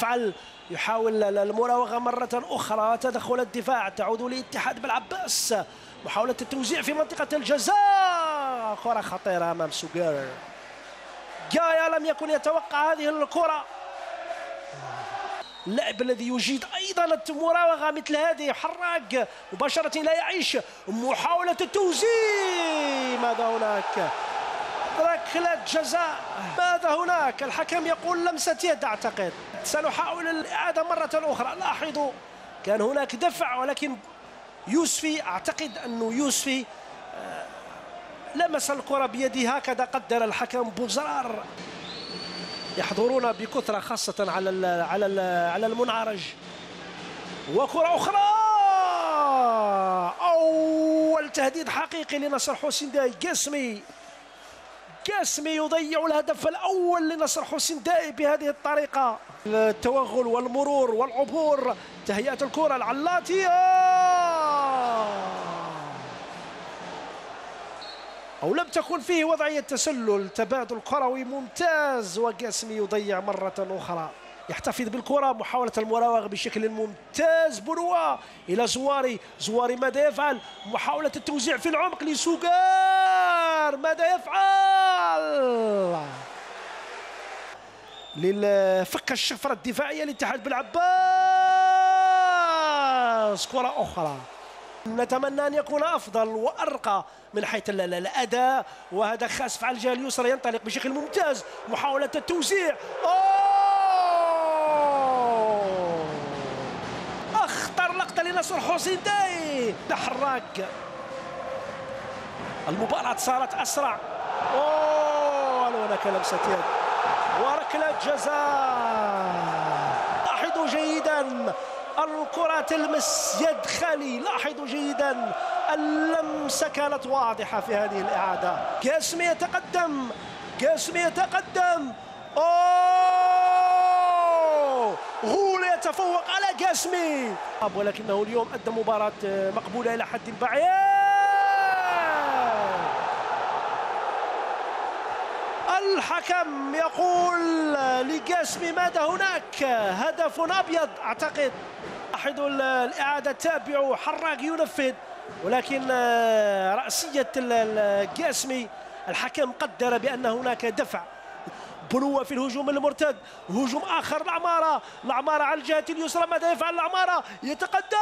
فعل يحاول المراوغة مرة أخرى. تدخل الدفاع تعود لاتحاد بالعباس. محاولة التوزيع في منطقة الجزاء. كرة خطيرة أمام سوغير. جايا لم يكن يتوقع هذه الكرة. اللاعب الذي يجيد أيضا المراوغة مثل هذه. حراق مباشرة لا يعيش. محاولة التوزيع. ماذا هناك؟ ركلة جزاء. ماذا هناك؟ الحكم يقول لمسة يد أعتقد. سنحاول الإعادة مرة أخرى. لاحظوا كان هناك دفع ولكن يوسفي أعتقد أنه يوسفي آه، لمس الكرة بيده. هكذا قدر الحكم بوزرار. يحضرون بكثرة خاصة على ال على ال على المنعرج. وكرة أخرى. أول تهديد حقيقي لنصر حسين داي. قسمي قاسمي يضيع الهدف الأول لنصر حسين دائي بهذه الطريقة. التوغل والمرور والعبور تهيئة الكرة العلاتية. أو لم تكن فيه وضعية تسلل تبادل كروي ممتاز وقاسمي يضيع مرة أخرى. يحتفظ بالكرة محاولة المراوغة بشكل ممتاز. بنوا إلى زواري زواري ماذا يفعل؟ محاولة التوزيع في العمق لسوغار. ماذا يفعل؟ للفك الشفرة الدفاعية للاتحاد بالعباس كرة أخرى. نتمنى أن يكون أفضل وأرقى من حيث الأداء. وهذا خاص على الجهة اليسرى ينطلق بشكل ممتاز. محاولة التوزيع. أخطر لقطة لنصر حسين داي. حراك المباراة صارت أسرع. أوه! هناك لمسة يد وركلة جزاء. لاحظوا جيدا الكرة تلمس يد خالي. لاحظوا جيدا اللمسة كانت واضحة في هذه الإعادة. قاسمي يتقدم. قاسمي يتقدم. أوه! غول يتفوق على قاسمي ولكنه اليوم أدى مباراة مقبولة إلى حد بعيد. الحكم يقول لقاسمي ماذا هناك؟ هدف أبيض. أعتقد لاحظوا الإعادة تابعوا حراق ينفذ ولكن آه، رأسية القاسمي الحكم قدر بأن هناك دفع. بنوة في الهجوم المرتد هجوم آخر العمارة. العمارة على الجهة اليسرى ماذا يفعل العمارة؟ يتقدم!